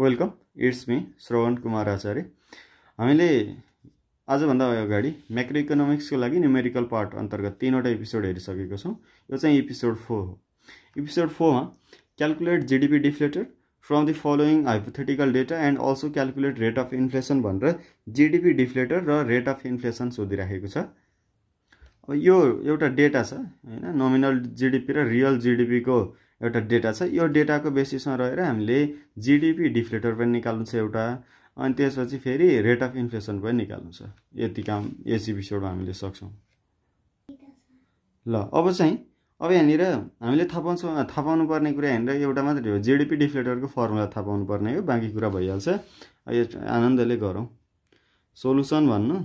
Welcome it's me Shravan Kumar आचार्य हामीले आजभन्दा अगाडि म्याक्रो इकोनोमिक्सको लागि न्युमेरिकल पार्ट अन्तर्गत तिनवटा एपिसोड हेरिसकेको छौँ। यो चाहिँ एपिसोड फोर हो। एपिसोड फोरमा calculate GDP deflator from the following hypothetical data and also calculate rate of inflation भनेर जिडिपी डिफ्लेटर र रेट अफ इन्फ्लेसन सोधिराखेको छ। अब यो एउटा डेटा छ होइन? नोमिनल जिडिपी र रियल जिडिपीको एउटा डेटा छ। यो डेटाको बेसिसमा रहेर हामीले जिडिपी डिफ्लेटर पनि निकाल्नु छ एउटा। अनि त्यसपछि फेरि रेट अफ इन्फ्लेसन पनि निकाल्नु छ। यति काम यस एपिसोडमा हामीले सक्छौँ। ल अब चाहिँ अब यहाँनिर हामीले थाहा पाउँछौँ थाहा पाउनु पर्ने कुरा यहाँनिर एउटा मात्रै हो। जिडिपी डिफ्लेटरको फर्मुला थाहा पाउनु पर्ने हो। बाँकी कुरा भइहाल्छ। यो आनन्दले गरौँ। सोलुसन भन्नु।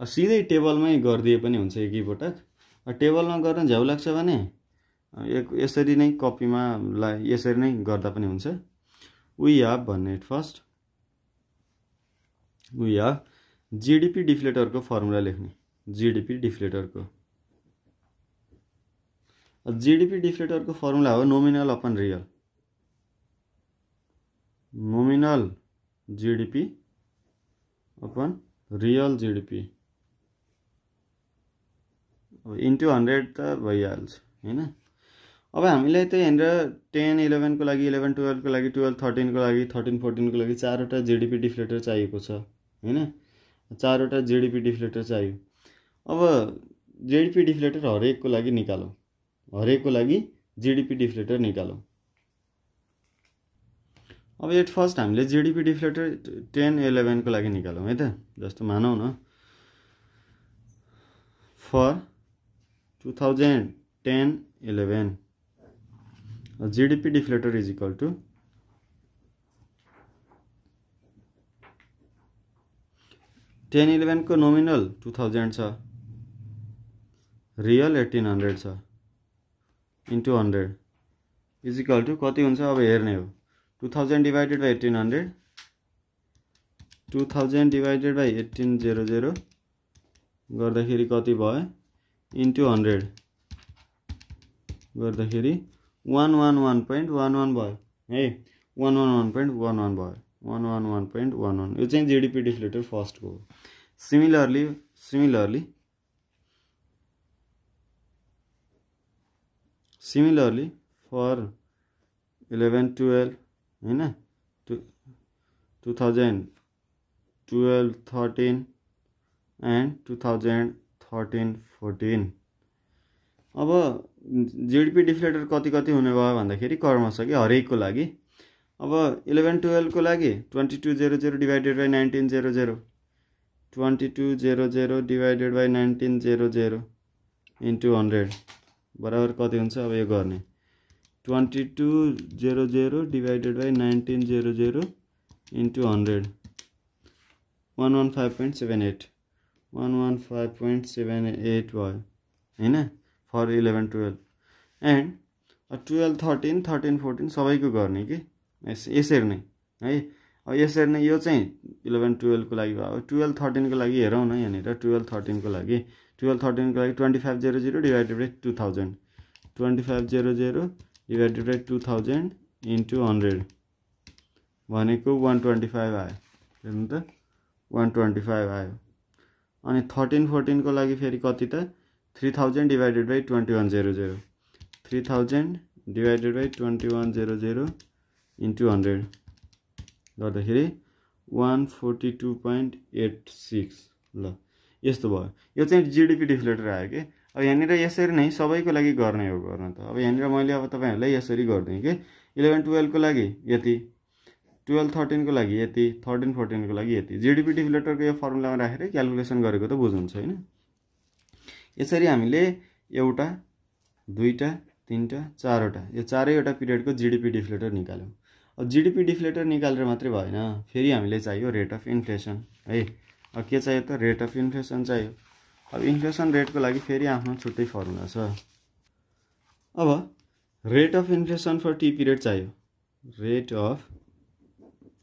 सिधै टेबलमै गरिदिए पनि हुन्छ एकैपटक टेबलमा गर्न झ्याउ लाग्छ भने यसरी नै कपीमा ला यसरी नै गर्दा पनि हुन्छ। वी हेभ भन्ने फर्स्ट वी हेभ जिडिपी डिफ्लेटरको फर्मुला लेख्ने। जिडिपी डिफ्लेटरको। जिडिपी डिफ्लेटरको फर्मुला हो nominal upon real nominal GDP upon real GDP into hundred त भइहाल्छ होइन? अब हामीलाई त यहाँनिर टेन इलेभेनको लागि इलेभेन टुवेल्भको लागि टुवेल्भ थर्टिनको लागि थर्टिन फोर्टिनको लागि चारवटा जिडिपी डिफ्लेटर चाहिएको छ होइन? चारवटा जिडिपी डिफ्लेटर चाहियो। अब जिडिपी डिफ्लेटर हरेकको लागि निकालौँ। हरेकको लागि जिडिपी डिफ्लेटर निकालौँ। अब एट फर्स्ट हामीले जिडिपी डिफ्लेटर टेन इलेभेनको लागि निकालौँ है त? जस्तो मानौँ न। For 2010 11 GDP deflator is equal to ten इलेभेनको nominal two thousand छ. रियल एट्टिन हन्ड्रेड छ. इन्टु हन्ड्रेड इजिकल टु कति हुन्छ? अब हेर्ने हो। Two thousand divided by eighteen hundred two thousand divided by eighteen zero zero गर्दाखेरि कति भयो? इन्टु हन्ड्रेड गर्दाखेरि one one one point one one भयो है one one one point one one भयो one one one point one one यो चाहिँ GDP deflator फर्स्टको हो similarly similarly similarly for eleven twelve होइन? Two two thousand twelve thirteen and two thousand thirteen fourteen. अब GDP deflator कति कति हुने भयो भन्दाखेरि कर्म छ कि हरेकको लागि। अब इलेभेन टुवेल्भको लागि twenty two zero zero divided by nineteen zero zero. Twenty two zero zero divided by nineteen zero zero into hundred. बराबर कति हुन्छ अब यो गर्ने। Twenty two zero zero divided by nineteen zero zero into hundred. One one five point seven eight. One one five point seven eight भयो होइन for eleven twelve and twelve thirteen thirteen fourteen सबैको गर्ने कि? यस यसरी नै है? अब यसरी नै यो चाहिँ इलेभेन टुवेल्भको लागि भयो। टुवेल्भ थर्टिनको लागि हेरौँ न यहाँनिर। टुवेल्भ थर्टिनको लागि। टुवेल्भ थर्टिनको लागि twenty five zero zero divided by two thousand twenty five zero zero divided by two thousand into hundred भनेको वान ट्वेन्टी फाइभ आयो। हेर्नु त? वान ट्वेन्टी फाइभ आयो। अनि थर्टिन फोर्टिनको लागि फेरि कति त? Three thousand divided by twenty one zero zero three thousand divided by twenty one zero zero into hundred गर्दाखेरि one forty two point eight six ल यस्तो भयो। यो चाहिँ जिडिपी डिफ्लेटर आयो कि? अब यहाँनिर यसरी नै सबैको लागि गर्ने हो गर्न त। अब यहाँनिर मैले अब तपाईँहरूलाई यसरी गरिदिएँ कि? इलेभेन टुवेल्भको लागि? यति। टुवेल्भ थर्टिनको लागि यति थर्टिन फोर्टिनको लागि यति। जिडिपी डिफ्लेटरको यो फर्मुलामा राखेर क्यालकुलेसन गरेको त बुझ्नुहुन्छ होइन? यसरी हामीले एउटा दुईवटा तिनवटा चारवटा यो चारैवटा पिरियडको जिडिपी डिफ्लेटर निकाल्यौँ। अब जिडिपी डिफ्लेटर निकालेर मात्रै भएन फेरि हामीले चाहियो रेट अफ इन्फ्लेसन है? अब के चाहियो त? रेट अफ इन्फ्लेसन चाहियो। अब इन्फ्लेसन रेटको लागि फेरि आफ्नो छुट्टै फर्मुला छ। अब rate of inflation for T period चाहियो। Rate of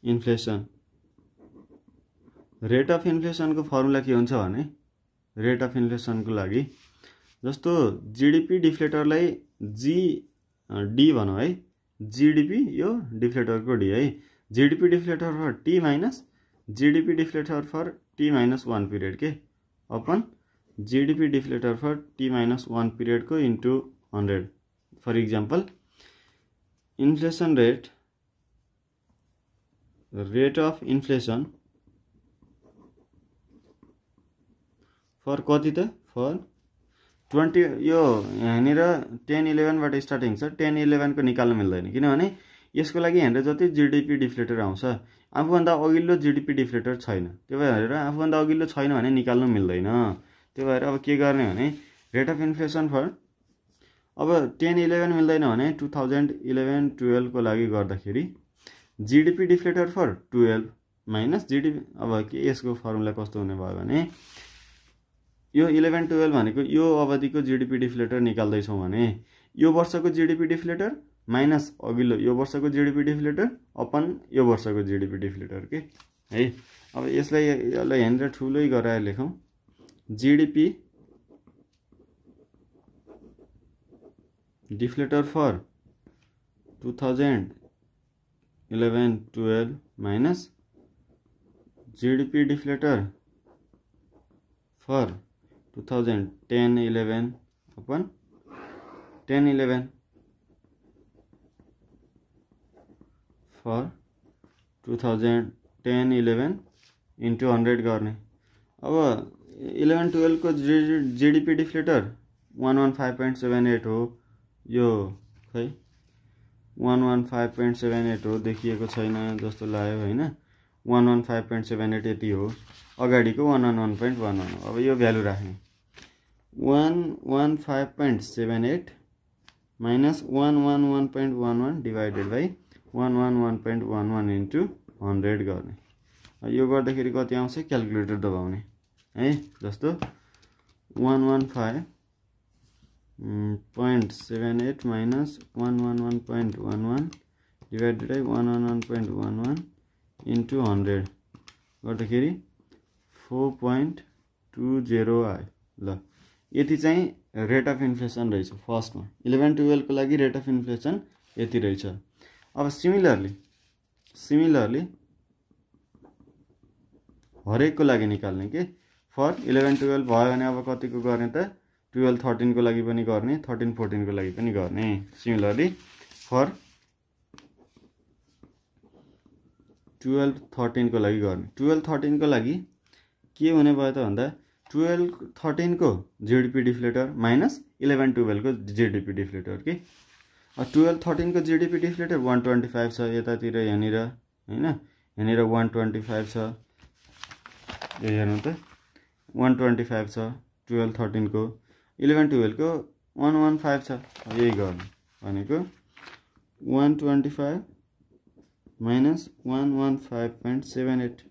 inflation. Rate of इन्फ्लेसनको formula के हुन्छ भने रेट अफ इन्फ्लेसनको लागि जस्तो जिडिपी डिफ्लेटरलाई जी डी भनौँ है। जिडिपी यो डिफ्लेटरको डी है। GDP deflator for T minus GDP deflator for T minus one period के upon GDP deflator for T minus one पिरियडको into hundred for example inflation rate rate of inflation for कति त? For twenty यो यहाँनिर ten इलेभेनबाट starting छ। Ten इलेभेनको निकाल्नु मिल्दैन। किनभने यसको लागि यहाँनिर जति जिडिपी डिफ्लेटर आउँछ आफूभन्दा अघिल्लो जिडिपी डिफ्लेटर छैन। त्यो भएर आफूभन्दा अघिल्लो छैन भने निकाल्नु मिल्दैन। त्यो भएर अब के गर्ने भने रेट अफ इन्फ्लेसन फर अब टेन इलेभेन मिल्दैन भने टु थाउजन्ड इलेभेन टुवेल्भको लागि गर्दाखेरि GDP deflator for twelve minus GDP अब के यसको फर्मुला कस्तो हुने भयो भने यो इलेभेन टुवेल्भ भनेको यो अवधिको जिडिपी डिफ्लेटर निकाल्दैछौँ भने यो वर्षको जिडिपी डिफ्लेटर माइनस अघिल्लो यो वर्षको जिडिपी डिफ्लेटर अपन यो वर्षको जिडिपी डिफ्लेटर के है? अब यसलाई यसलाई यहाँनिर ठुलै गराएर लेखौँ। GDP deflator for two thousand eleven twelve minus GDP deflator for 2010 11 upon 10 11 for 2010 11 into hundred गर्ने अब इलेभेन टुवेल्भको जी GDP deflator one one five point seven eight हो यो खै one one five point seven eight हो देखिएको छैन जस्तो लाग्यो होइन one one five point seven eight यति हो अगाडिको one one one point one one अब यो भ्यालु राख्ने one one five point seven eight minus one one one point one one divided by one one one point one one into hundred गर्ने यो गर्दाखेरि कति आउँछ क्यालकुलेटर दबाउने है जस्तो one one five point seven eight minus one one one point one one divided by one one one point one one into hundred गर्दाखेरि four point two zero आयो ल. यति चाहिँ रेट अफ इन्फ्लेसन रहेछ फर्स्टमा इलेभेन टुवेल्भको लागि rate of inflation यति रहेछ। अब सिमिलरली सिमिलरली हरेकको लागि निकाल्ने के? फर इलेभेन टुवेल्भ भयो भने अब कतिको गर्ने त? टुवेल्भ थर्टिनको लागि पनि गर्ने थर्टिन फोर्टिनको लागि पनि गर्ने। सिमिलरली फर टुवेल्भ थर्टिनको लागि गर्ने। टुवेल्भ थर्टिनको लागि के हुने भयो त भन्दा टुवेल्भ थर्टिनको जिडिपी डिफ्लेटर माइनस इलेभेन टुवेल्भको जिडिपी डिफ्लेटर कि twelve थर्टिनको GDP deflator one twenty five छ यतातिर यहाँनिर होइन? यहाँनिर वान ट्वेन्टी फाइभ छ। यो हेर्नु त वान ट्वेन्टी फाइभ छ टुवेल्भ थर्टिनको इलेभेन टुवेल्भको वान वान फाइभ छ। यही गर्नु। भनेको one twenty five minus one one five point seven eight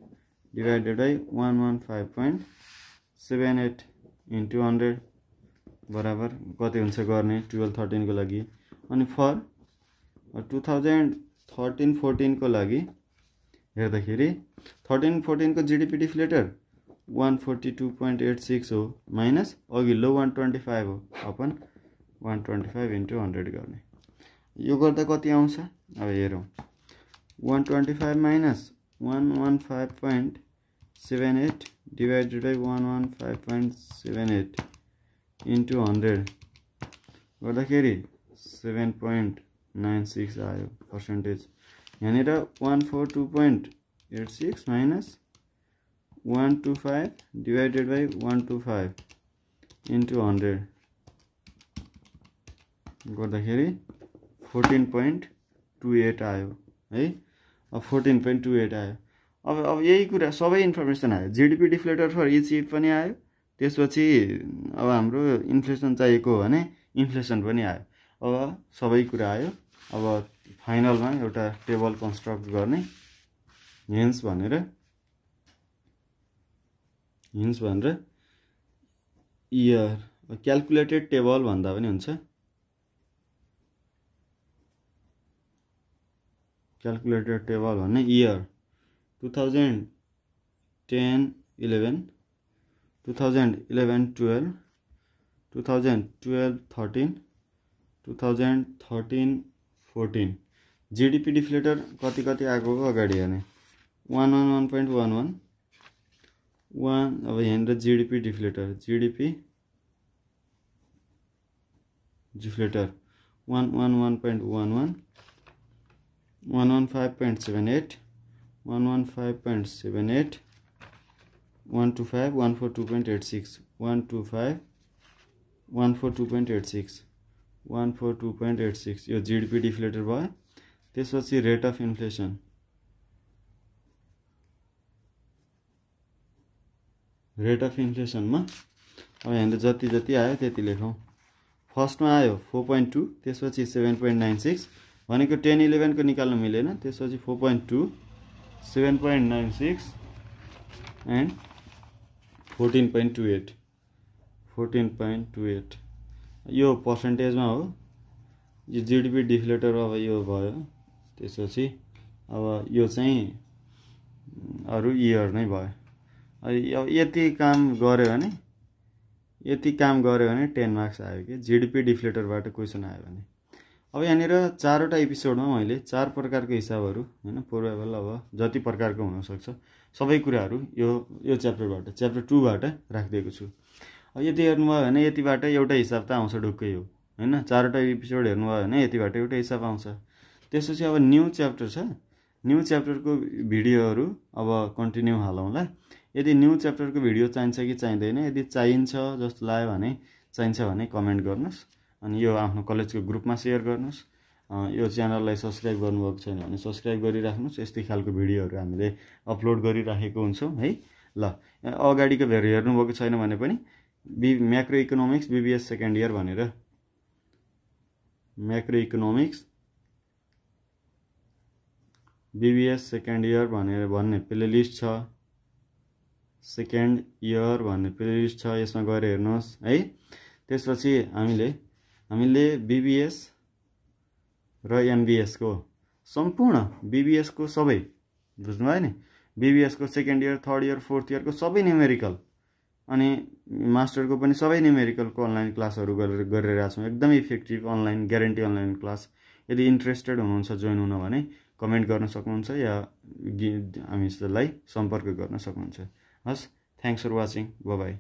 divided by one one five point seven eight into hundred बराबर कति हुन्छ गर्ने? टुवेल्भ थर्टिनको लागि। अनि फर टु थाउजन्ड थर्टिन फोर्टिनको लागि हेर्दाखेरि thirteen फोर्टिनको GDP deflator one forty two point eight six हो माइनस अघिल्लो वान ट्वेन्टी फाइभ हो upon one twenty five into hundred गर्ने। यो गर्दा कति आउँछ? अब हेरौँ। One twenty five minus one one five point seven eight divided by 115.78 into 100 गर्दाखेरि सेभेन पोइन्ट नाइन सिक्स आयो पर्सेन्टेज यहाँनिर one four two point eight six minus one two five divided by one two five into hundred गर्दाखेरि fourteen point two eight आयो है? अब fourteen point two eight आयो। अब अब यही कुरा सबै इन्फर्मेसन आयो। GDP deflator for each it पनि आयो। त्यसपछि अब हाम्रो इन्फ्लेसन चाहिएको हो भने इन्फ्लेसन पनि आयो। अब सबै कुरा आयो। अब फाइनलमा एउटा टेबल कन्स्ट्रक्ट गर्ने हिन्स भनेर हिन्स भनेर इयर क्यालकुलेटेड टेबल भन्दा पनि हुन्छ। क्यालकुलेटेड टेबल भन्ने year two thousand ten eleven two thousand eleven twelve two thousand twelve thirteen two thousand thirteen fourteen GDP deflator कति कति आएको अगाडि हेर्ने। One one one point one one one, अब यहाँनिर GDP deflator GDP deflator one one one point one one one one five point seven eight one one five point seven eight one two five one four two point eight six one two five one four two point eight six one four two point eight six यो GDP deflator भयो त्यसपछि rate of inflation rate of इन्फ्लेसनमा अब यहाँनिर जति जति आयो त्यति लेखौँ। फर्स्टमा आयो फोर पोइन्ट टू त्यसपछि सेभेन पोइन्ट नाइन सिक्स। भनेको टेन इलेभेनको निकाल्नु मिलेन त्यसपछि four point two seven point nine six and fourteen point two eight. Fourteen point two eight. यो पर्सेन्टेजमा हो। यो जिडिपी डिफ्लेटर अब यो भयो त्यसपछि अब यो चाहिँ अरू इयर नै भयो। अब यति काम गऱ्यो भने यति काम गऱ्यो भने टेन मार्क्स आयो कि जिडिपी डिफ्लेटरबाट क्वेसन आयो भने। अब यहाँनिर चारवटा एपिसोडमा मैले चार प्रकारको हिसाबहरू होइन प्रोभाइबल अब जति प्रकारको हुनसक्छ सबै कुराहरू यो यो च्याप्टरबाट च्याप्टर टूबाट राखिदिएको छु। अब यति हेर्नुभयो भने यतिबाट एउटै हिसाब त आउँछ ढुक्कै हो होइन चारवटा एपिसोड हेर्नुभयो भने यतिबाट एउटै हिसाब आउँछ। त्यसपछि अब न्यू च्याप्टर छ। न्यू च्याप्टरको भिडियोहरू अब कन्टिन्यू हालौँला। यदि न्यू च्याप्टरको भिडियो चाहिन्छ कि चाहिँदैन यदि चाहिन्छ जस्तो लाग्यो भने चाहिन्छ भने कमेन्ट गर्नुहोस् अनि यो आफ्नो कलेजको ग्रुपमा सेयर गर्नुहोस्। यो च्यानललाई सब्सक्राइब गर्नुभएको छैन भने सब्सक्राइब गरिराख्नुहोस्। यस्तै खालको भिडियोहरू हामीले अपलोड गरिराखेको हुन्छौँ है? ल अगाडिको भेर हेर्नुभएको छैन भने पनि B macro economics BBS second year भनेर। Macro economics BBS second year भनेर भन्ने प्लेलिस्ट छ। सेकेन्ड इयर भन्ने प्लेलिस्ट छ यसमा गएर हेर्नुहोस् है। त्यसपछि हामीले हामीले बिबिएस र एमबिएसको सम्पूर्ण बिबिएसको सबै बुझ्नुभयो नि? बिबिएसको second year third year fourth इयरको सबै न्युमेरिकल अनि मास्टरको पनि सबै न्युमेरिकलको अनलाइन क्लासहरू गरेर गरिरहेको छौँ। एकदमै effective online guarantee online class यदि इन्ट्रेस्टेड हुनुहुन्छ जोइन हुन भने कमेन्ट गर्न सक्नुहुन्छ या हामीलाई सम्पर्क गर्न सक्नुहुन्छ। हस्। Thanks for watching. बाई